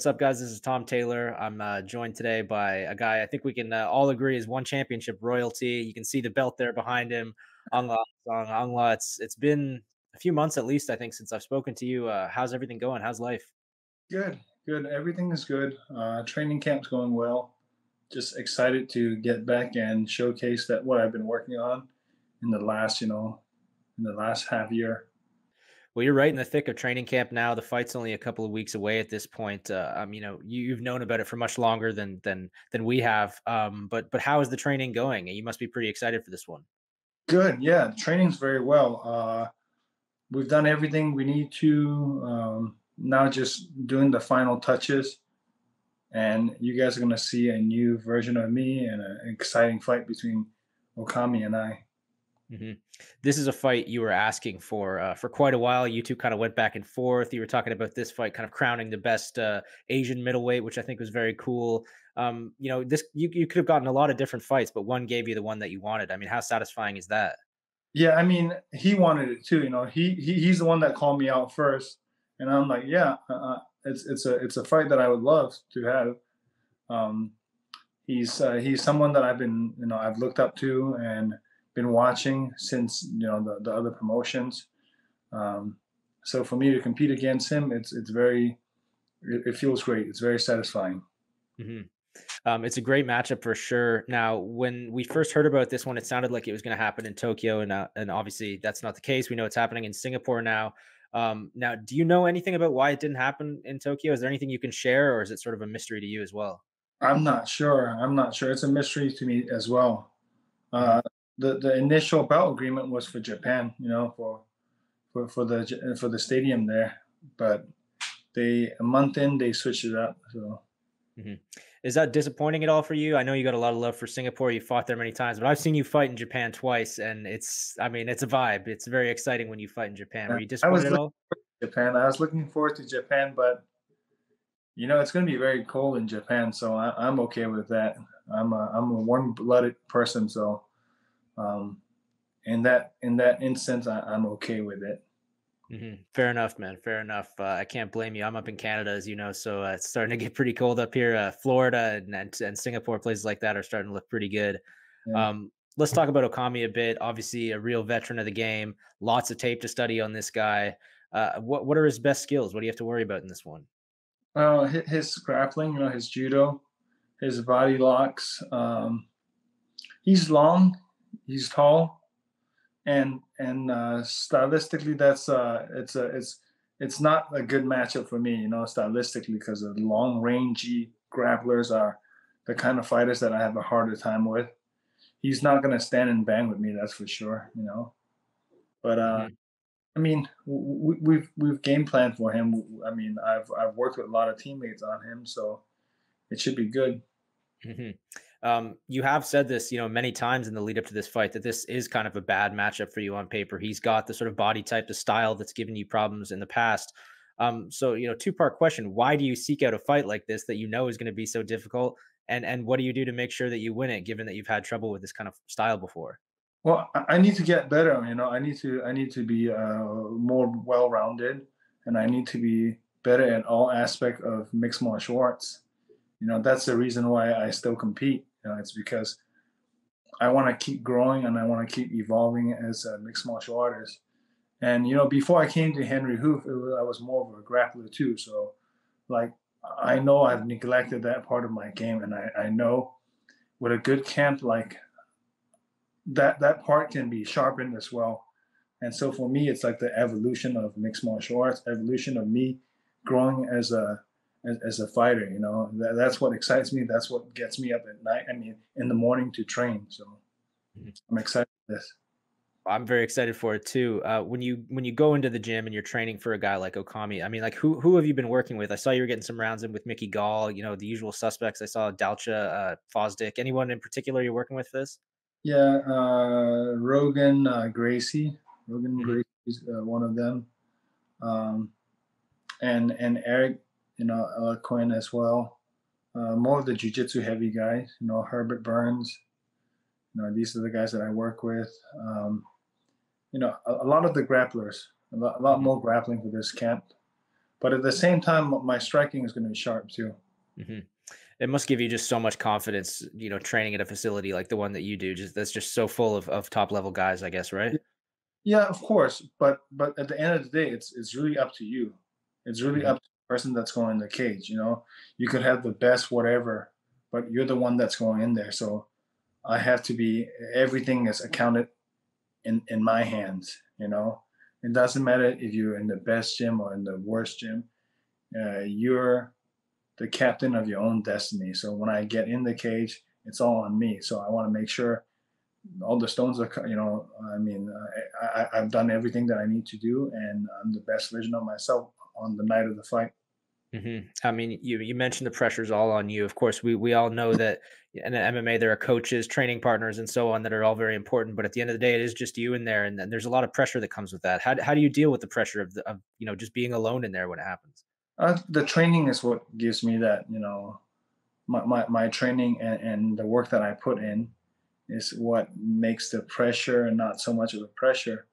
What's up, guys? This is Tom Taylor. I'm uh, joined today by a guy I think we can uh, all agree is one championship royalty. You can see the belt there behind him. Aung La, Angla. It's it's been a few months at least, I think, since I've spoken to you. Uh, how's everything going? How's life? Good, good. Everything is good. Uh, training camp's going well. Just excited to get back and showcase that what I've been working on in the last, you know, in the last half year. Well, you're right in the thick of training camp now. The fight's only a couple of weeks away at this point. Uh, um, you know, you, have known about it for much longer than than than we have. Um, but but how is the training going? And you must be pretty excited for this one. Good, yeah. Training's very well. Uh, we've done everything we need to. Um, now just doing the final touches, and you guys are gonna see a new version of me and an exciting fight between Okami and I. Mm-hmm. This is a fight you were asking for uh, for quite a while. You two kind of went back and forth. You were talking about this fight, kind of crowning the best uh, Asian middleweight, which I think was very cool. Um, you know, this you you could have gotten a lot of different fights, but one gave you the one that you wanted. I mean, how satisfying is that? Yeah, I mean, he wanted it too. You know, he, he he's the one that called me out first, and I'm like, yeah, uh, uh it's it's a it's a fight that I would love to have. Um, he's uh, he's someone that I've been you know I've looked up to and been watching since you know the, the other promotions. Um, so for me to compete against him, it's it's very it, it feels great. It's very satisfying. Mm-hmm. Um, it's a great matchup for sure. Now, when we first heard about this one, it sounded like it was going to happen in Tokyo, and uh, and obviously that's not the case. We know it's happening in Singapore now. Um, now, do you know anything about why it didn't happen in Tokyo? Is there anything you can share, or is it sort of a mystery to you as well? I'm not sure. I'm not sure. It's a mystery to me as well. Uh, the the initial belt agreement was for Japan, you know, for for for the for the stadium there, but they a month in they switched it up. So. Mm-hmm. Is that disappointing at all for you? I know you got a lot of love for Singapore. You fought there many times, but I've seen you fight in Japan twice, and it's I mean it's a vibe. It's very exciting when you fight in Japan. Were you disappointed at all? Japan. I was looking forward to Japan, but you know it's going to be very cold in Japan, so I, am okay with that. I'm a I'm a warm-blooded person, so um, in that in that instance, I, am okay with it. Mm-hmm. Fair enough, man. Fair enough. Uh, I can't blame you. I'm up in Canada, as you know, so uh, it's starting to get pretty cold up here. Uh, Florida and, and, and Singapore, places like that, are starting to look pretty good. Yeah. Um, let's talk about Okami a bit. Obviously, a real veteran of the game. Lots of tape to study on this guy. Uh, what what are his best skills? What do you have to worry about in this one? Uh, his grappling, you know, his judo, his body locks. Um, he's long he's tall, and and uh, stylistically, that's uh, it's a it's it's not a good matchup for me, you know, stylistically, because the long rangey grapplers are the kind of fighters that I have a harder time with. He's not gonna stand and bang with me, that's for sure, you know. But uh, mm-hmm. I mean, we, we've we've game planned for him. I mean, I've I've worked with a lot of teammates on him, so it should be good. Mm-hmm. Um, you have said this, you know, many times in the lead up to this fight that this is kind of a bad matchup for you on paper. He's got the sort of body type, the style that's given you problems in the past. Um, so, you know, two part question: Why do you seek out a fight like this that you know is going to be so difficult? And and what do you do to make sure that you win it, given that you've had trouble with this kind of style before? Well, I need to get better. You know, I need to I need to be uh, more well rounded, and I need to be better at all aspect of mixed martial arts. You know, that's the reason why I still compete you know, it's because I want to keep growing and I want to keep evolving as a mixed martial artist. And you know, before I came to Henri Hooft, was, I was more of a grappler too. So, like, I know I've neglected that part of my game, and I, I know with a good camp, like that that part can be sharpened as well. And so for me, it's like the evolution of mixed martial arts, evolution of me growing as a as, as a fighter. You know, that, that's what excites me. That's what gets me up at night. I mean, in the morning to train. So mm-hmm. I'm excited for this. I'm very excited for it too. Uh, when you when you go into the gym and you're training for a guy like Okami, I mean, like who who have you been working with? I saw you were getting some rounds in with Mickey Gall. You know, the usual suspects. I saw Dalcha, uh, Fosdick. Anyone in particular you're working with this? Yeah, uh, Rogan uh, Gracie. Rogan mm-hmm. Gracie is uh, one of them, um, and and Eric you know, uh, Quinn as well. Uh, more of the jujitsu heavy guys, you know, Herbert Burns. You know, these are the guys that I work with. Um, you know, a, a, lot of the grapplers, a lot, a lot, more grappling for this camp. But at the same time, my striking is going to be sharp too. Mm-hmm. It must give you just so much confidence, you know, training at a facility like the one that you do. Just that's just so full of, of top level guys, I guess, right? Yeah, of course. But but at the end of the day, it's it's really up to you. It's really mm-hmm. up person that's going in the cage. You know, you could have the best whatever, but you're the one that's going in there. So I have to be everything is accounted in in my hands. You know, it doesn't matter if you're in the best gym or in the worst gym. Uh, you're the captain of your own destiny. So when I get in the cage, it's all on me. So I want to make sure all the stones are, you know, I mean, I, I, have done everything that I need to do, and I'm the best version of myself on the night of the fight. Mm-hmm. I mean, you you mentioned the pressure's all on you. Of course, we we all know that in MMA there are coaches, training partners, and so on that are all very important. But at the end of the day, it is just you in there, and, and there's a lot of pressure that comes with that. How how do you deal with the pressure of the, of you know just being alone in there when it happens? Uh, the training is what gives me that. You know, my my, my training and, and the work that I put in is what makes the pressure and not so much of a pressure.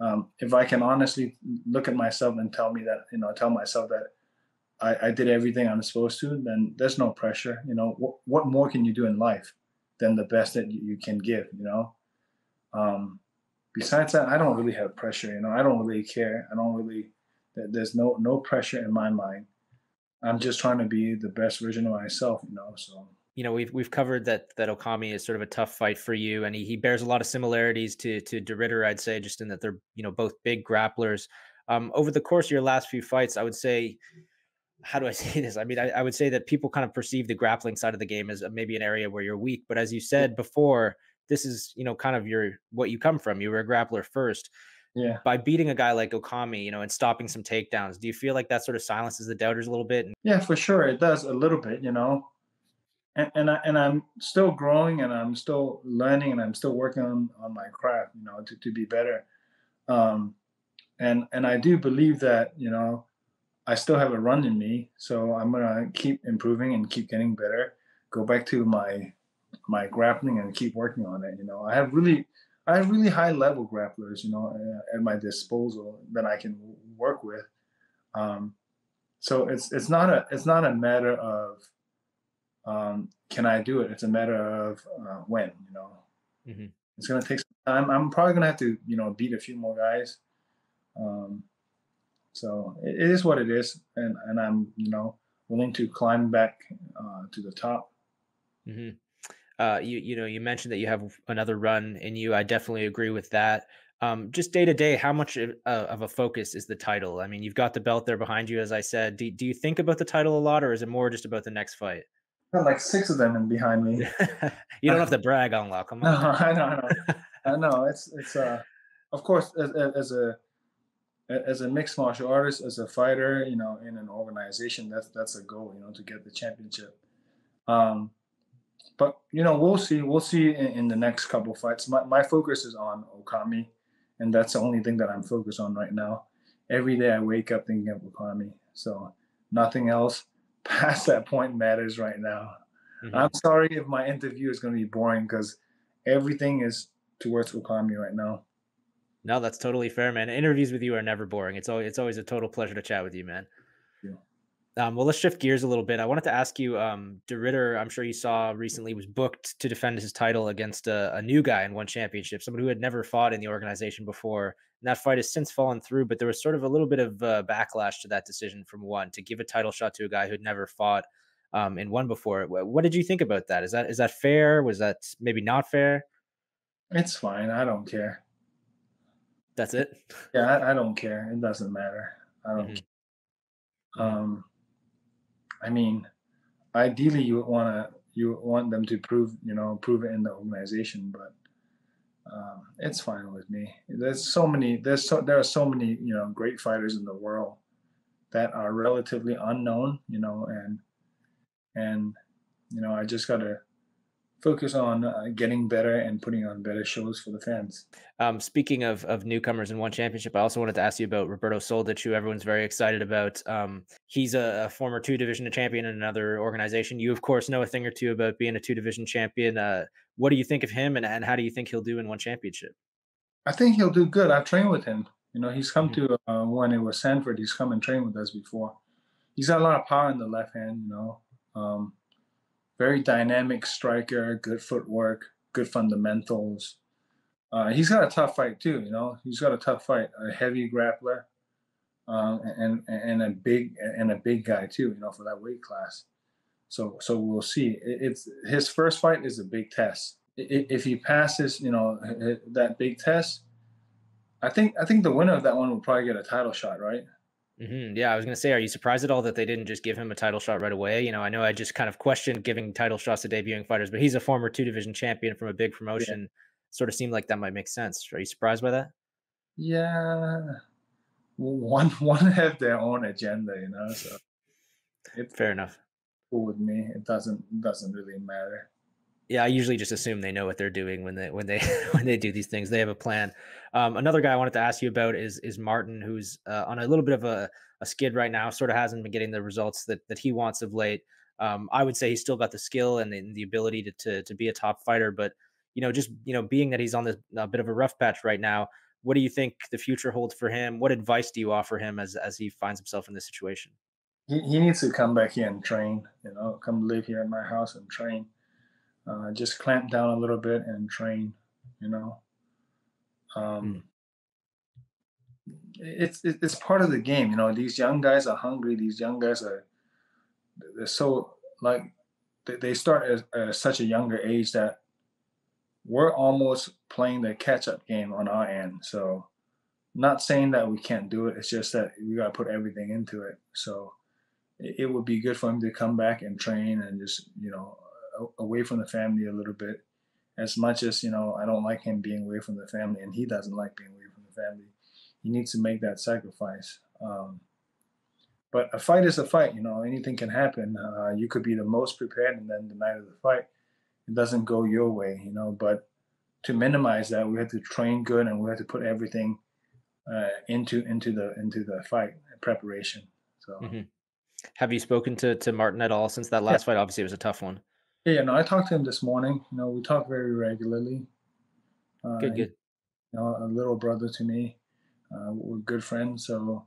Um, if I can honestly look at myself and tell me that, you know, tell myself that I, I did everything I'm supposed to, then there's no pressure. You know, what, what more can you do in life than the best that you, can give, you know? Um, besides that, I don't really have pressure, you know, I don't really care. I don't really, there's no, no pressure in my mind. I'm just trying to be the best version of myself, you know, so you know we've we've covered that that Okami is sort of a tough fight for you, and he, he bears a lot of similarities to to De Ridder, I'd say, just in that they're you know both big grapplers. Um, over the course of your last few fights, I would say, how do I say this? I mean, I, I would say that people kind of perceive the grappling side of the game as maybe an area where you're weak, but as you said before, this is you know kind of your what you come from. You were a grappler first. Yeah. By beating a guy like Okami, you know, and stopping some takedowns, do you feel like that sort of silences the doubters a little bit? Yeah, for sure, it does a little bit. You know, and and, I, and I'm still growing and I'm still learning and I'm still working on, on my craft, you know, to, to be better. Um, and and I do believe that you know I still have a run in me, so I'm gonna keep improving and keep getting better. Go back to my my grappling and keep working on it. You know, I have really I have really high level grapplers, you know, at my disposal that I can work with. Um, so it's it's not a it's not a matter of um, can I do it? It's a matter of uh, when, you know. Mm-hmm. It's going to take some time. I'm probably going to have to, you know, beat a few more guys. Um, so it, is what it is, and and I'm, you know, willing to climb back uh, to the top. Mm-hmm. Uh, you you know you mentioned that you have another run in you. I definitely agree with that. Um, just day to day, how much of, uh, of, a focus is the title? I mean, you've got the belt there behind you, as I said. Do, do you think about the title a lot, or is it more just about the next fight? got like six of them in behind me. you don't have to brag on luck. Come on. No, I know, I know. I know. It's it's uh, of course, as, as a as a mixed martial artist, as a fighter, you know, in an organization, that's that's a goal, you know, to get the championship. Um, but you know, we'll see. We'll see in, in the next couple fights. My my focus is on Okami, and that's the only thing that I'm focused on right now. Every day I wake up thinking of Okami, so nothing else past that point matters right now. Mm-hmm. I'm sorry if my interview is going to be boring because everything is towards Okami right now. No, that's totally fair, man. Interviews with you are never boring. It's always it's always a total pleasure to chat with you, man. Yeah. Um, well, let's shift gears a little bit. I wanted to ask you, um, De Ridder, I'm sure you saw recently was booked to defend his title against a, a new guy in one championship, someone who had never fought in the organization before. And that fight has since fallen through, but there was sort of a little bit of uh, backlash to that decision from one to give a title shot to a guy who'd never fought um, in one before. What did you think about that? Is that is that fair? Was that maybe not fair? It's fine. I don't care. That's it. Yeah, I, I don't care. It doesn't matter. I don't. Mm-hmm. Um, I mean, ideally, you would want to you want them to prove you know prove it in the organization, but um, it's fine with me. There's so many. There's so there are so many you know great fighters in the world that are relatively unknown. You know, and and you know I just gotta focus on uh, getting better and putting on better shows for the fans. Um, speaking of of newcomers in one championship, I also wanted to ask you about Roberto Soldic, who everyone's very excited about. Um, he's a, a, former two division champion in another organization. You, of course, know a thing or two about being a two division champion. Uh, what do you think of him, and, and how do you think he'll do in one championship? I think he'll do good. I've trained with him. You know, he's come mm-hmm. to uh, when it was Sanford. He's come and trained with us before. He's got a lot of power in the left hand. You know, um, very dynamic striker, good footwork, good fundamentals. Uh, he's got a tough fight too. You know, he's got a tough fight, a heavy grappler, uh, and and a big and a big guy too. You know, for that weight class. So so we'll see. It's his first fight is a big test. If he passes, you know, that big test, I think I think the winner of that one will probably get a title shot, right? Mm-hmm. Yeah, I was going to say, are you surprised at all that they didn't just give him a title shot right away? You know, I know I just kind of questioned giving title shots to debuting fighters, but he's a former two division champion from a big promotion. Yeah. Sort of seemed like that might make sense. Are you surprised by that? Yeah, one one have their own agenda, you know. So it's fair enough. Cool with me. It doesn't doesn't really matter yeah, I usually just assume they know what they're doing when they when they when they do these things. They have a plan. Um, another guy I wanted to ask you about is is Martin, who's uh, on a little bit of a, a skid right now. Sort of hasn't been getting the results that that he wants of late. Um, I would say he's still got the skill and the, the ability to, to, to be a top fighter, but you know, just you know, being that he's on this a bit of a rough patch right now, what do you think the future holds for him? What advice do you offer him as as he finds himself in this situation? He, he needs to come back here and train. You know, come live here in my house and train uh, just clamp down a little bit and train you know? Um, mm. it's it's part of the game you know? These young guys are hungry. These young guys are they're so like they start at, at such a younger age that we're almost playing the catch-up game on our end. So not saying that we can't do it it's just that we got to put everything into it. So it, it would be good for him to come back and train and just you know away from the family a little bit. As much as you know, I don't like him being away from the family, and he doesn't like being away from the family. He needs to make that sacrifice. Um, but a fight is a fight. You know, anything can happen. Uh, you could be the most prepared, and then the night of the fight, it doesn't go your way. You know, but to minimize that, we have to train good, and we have to put everything uh, into into the into the fight preparation. So. Mm-hmm. Have you spoken to to Martin at all since that last yeah. fight? Obviously, it was a tough one. Yeah, no, I talked to him this morning. You know, we talk very regularly. Uh, good, good. You know, a little brother to me. Uh, we're good friends, so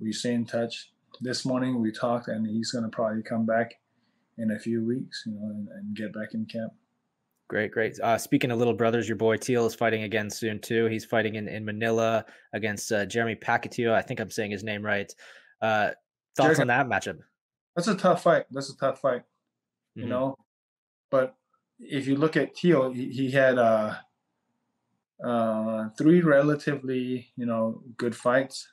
we stay in touch. This morning we talked, and he's going to probably come back in a few weeks, you know, and, and get back in camp. Great, great. Uh, speaking of little brothers, your boy Tial is fighting again soon too. He's fighting in, in Manila against uh, Jeremy Pacatiw. I think I'm saying his name right. Uh, thoughts Jeremy, on that matchup? That's a tough fight. That's a tough fight. Mm-hmm. You know, but if you look at Tial, he, he had uh, uh, three relatively, you know, good fights.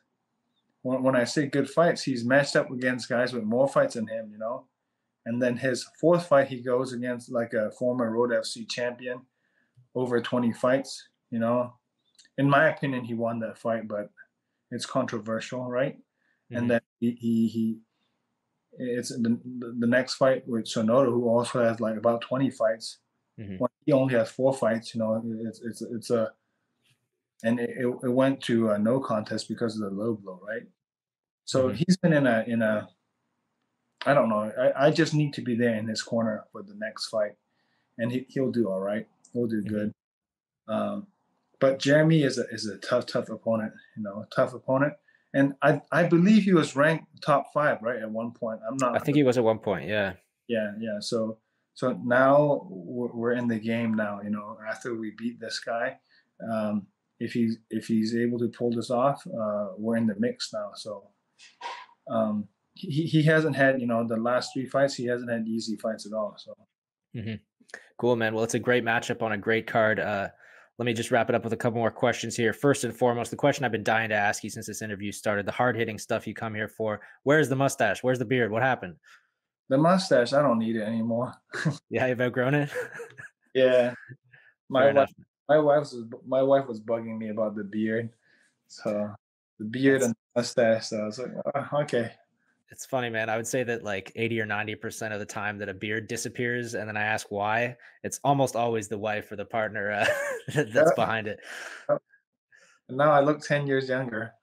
When, when I say good fights, he's matched up against guys with more fights than him, you know. And then his fourth fight, he goes against like a former Road FC champion, over 20 fights, you know. In my opinion, he won that fight, but it's controversial, right? Mm-hmm. And then he, he, he it's the, the next fight with Sonoda, who also has like about 20 fights. Mm-hmm. he only has four fights, you know, it's it's it's a and it, it went to a no contest because of the low blow, right? So mm-hmm. he's been in a in a I don't know. I, I just need to be there in his corner for the next fight, and he he'll do all right. He'll do mm-hmm. good. Um, but Jeremy is a is a tough tough opponent. You know, a tough opponent and I I believe he was ranked top five, right, at one point. I'm not. I think he was at one point. Yeah. Yeah, yeah. So so now we're in the game now. You know, after we beat this guy, um, if he's if he's able to pull this off, uh, we're in the mix now. So. Um, he, he hasn't had you know the last three fights he hasn't had easy fights at all so mm-hmm. cool man well it's a great matchup on a great card uh let me just wrap it up with a couple more questions here. First and foremost, the question I've been dying to ask you since this interview started the hard hitting stuff you come here for. Where's the mustache? Where's the beard? What happened? The mustache, I don't need it anymore. yeah, you've outgrown it? yeah. My wife, my wife was my wife was bugging me about the beard. So the beard That's, and the mustache. So I was like, oh, okay, it's funny, man. I would say that like 80 or 90% of the time that a beard disappears and then I ask why, it's almost always the wife or the partner uh, that's behind it. now I look 10 years younger.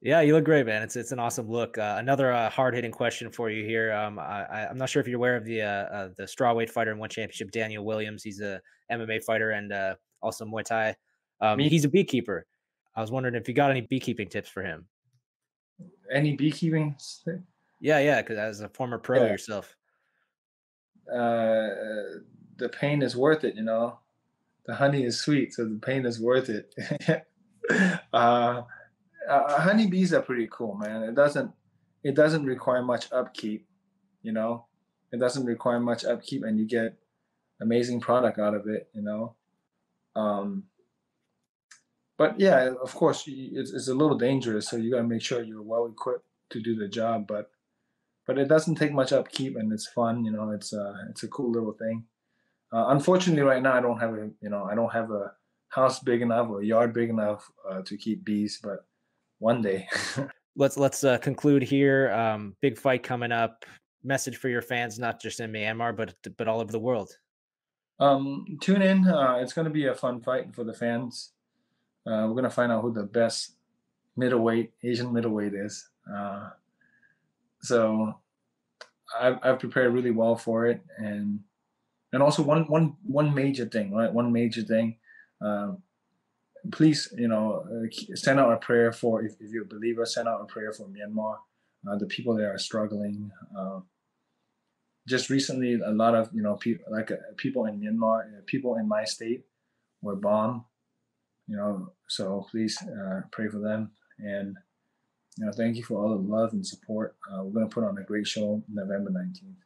Yeah, you look great, man. It's it's an awesome look. Uh, another uh, hard hitting question for you here. Um, I, am not sure if you're aware of the uh, uh, the strawweight fighter in one championship, Danial Williams. He's a MMA fighter and uh, also Muay Thai. Um, he's a beekeeper. I was wondering if you got any beekeeping tips for him. Any beekeeping? Yeah, yeah, because as a former pro Yeah. yourself. Uh, the pain is worth it. You know, the honey is sweet, so the pain is worth it. uh, uh, honeybees are pretty cool, man. It doesn't it doesn't require much upkeep. You know, it doesn't require much upkeep, and you get amazing product out of it. You know, um, but yeah, of course, it's, it's a little dangerous, so you got to make sure you're well equipped to do the job. But but it doesn't take much upkeep, and it's fun. You know, it's a it's a cool little thing. Uh, unfortunately, right now I don't have a you know I don't have a house big enough or a yard big enough uh, to keep bees, but one day. Let's let's uh, conclude here. Um, big fight coming up. Message for your fans, not just in Myanmar, but but all over the world. um, tune in. Uh, it's going to be a fun fight for the fans. Uh, we're going to find out who the best middleweight Asian middleweight is. So I've, I've prepared really well for it, and and also one one one major thing, right? One major thing. Um, please, you know, uh, send out a prayer for if, if you're a believer. Send out a prayer for Myanmar. Uh, the people there are struggling. Uh, just recently, a lot of you know, pe- like uh, people in Myanmar, uh, people in my state, were bombed. You know, so please uh, pray for them and you know, thank you for all the love and support. Uh, we're going to put on a great show November 19th.